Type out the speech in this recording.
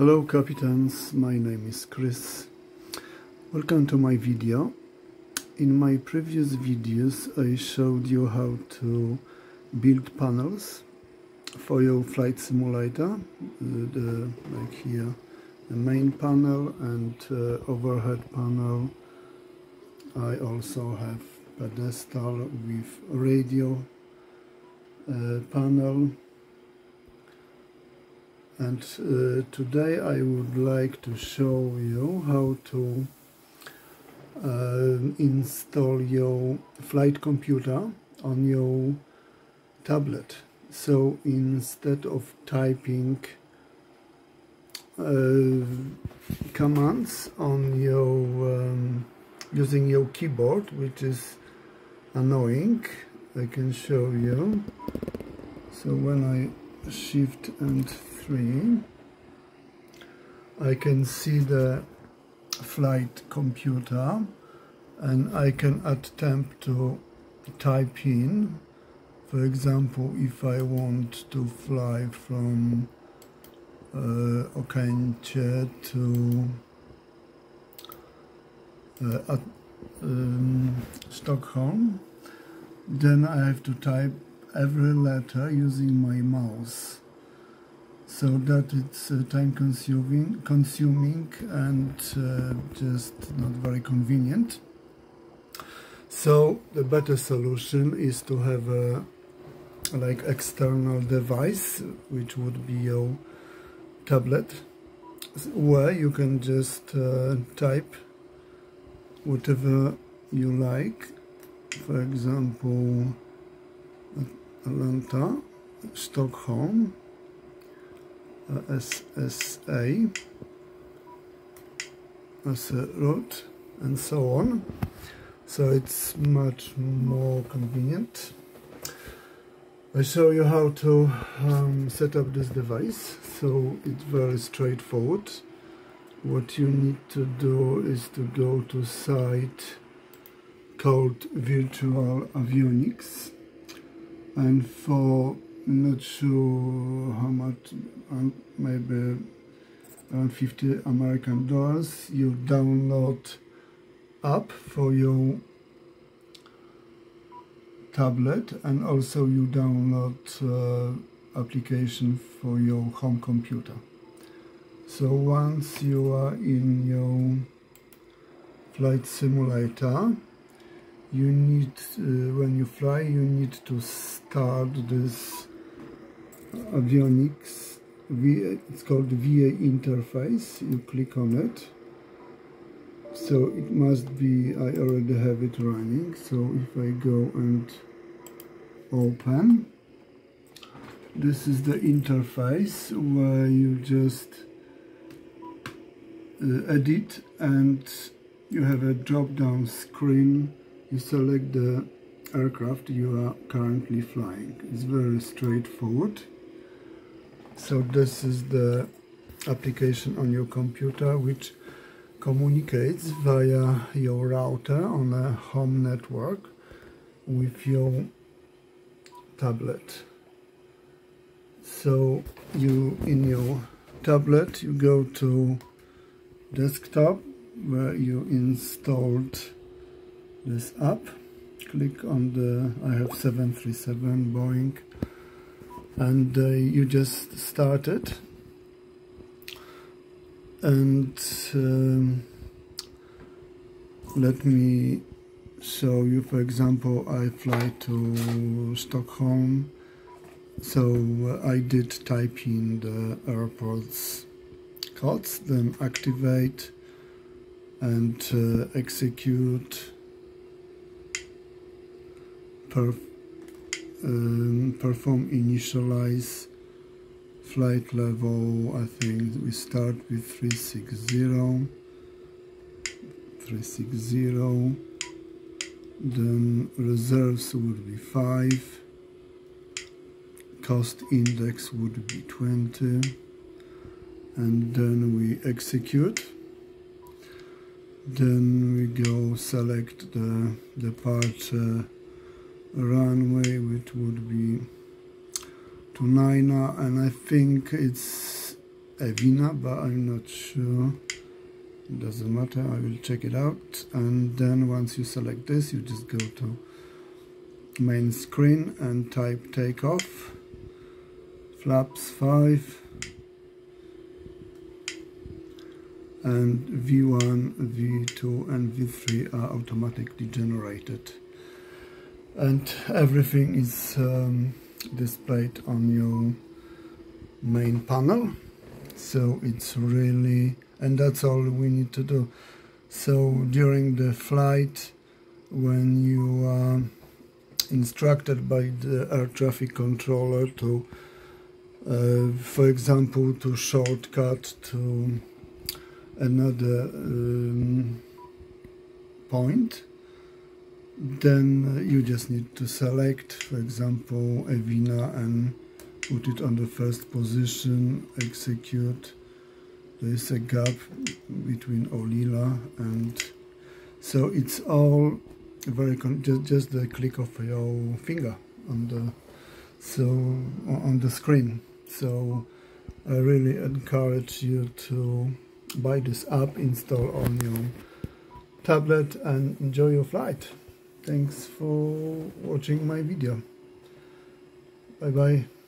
Hello Captains, my name is Chris. Welcome to my video. In my previous videos I showed you how to build panels for your flight simulator. The, like here the main panel and uh, overhead panel. I also have pedestal with radio uh, panel and uh, today I would like to show you how to uh, install your flight computer on your tablet. So instead of typing uh, commands on your um, using your keyboard which is annoying I can show you. So when I shift and 3 I can see the flight computer and I can attempt to type in. For example if I want to fly from uh, to uh, at, um, Stockholm then I have to type every letter using my mouse. So that it's uh, time consuming consuming and uh, just not very convenient. So the better solution is to have a like external device which would be your tablet where you can just uh, type whatever you like. For example Atlanta Stockholm SSA as a route and so on. So it's much more convenient. I show you how to um, set up this device. So it's very straightforward. What you need to do is to go to site called virtual avionics and for not sure how much um, maybe around 50 American dollars you download app for your tablet and also you download uh, application for your home computer. So once you are in your flight simulator you need uh, when you fly you need to start this avionics it's called VA interface. You click on it. So it must be I already have it running. So if I go and open this is the interface where you just uh, edit and you have a drop down screen you select the aircraft you are currently flying. It's very straightforward. So this is the application on your computer which communicates via your router on a home network with your tablet. So you in your tablet you go to desktop where you installed this app. Click on the I have 737 Boeing. And uh, you just start it. And um, let me show you. For example I fly to Stockholm. So uh, I did type in the airport's codes then activate and uh, execute per um, perform initialize flight level I think we start with 360 360 then reserves would be 5 cost index would be 20 and then we execute. Then we go select the departure runway which would be to Naina and I think it's Evina but I'm not sure. Doesn't matter I will check it out. And then once you select this you just go to main screen and type takeoff. Flaps 5 and V1, V2 and V3 are automatically generated and everything is um, displayed on your main panel. So it's really and that's all we need to do. So during the flight when you are instructed by the air traffic controller to uh, for example to shortcut to another um, point then uh, you just need to select for example Evina and put it on the first position execute. There is a gap between Olila and so it's all very just, just the click of your finger on the so on the screen. So I really encourage you to buy this app install on your tablet and enjoy your flight thanks for watching my video. Bye bye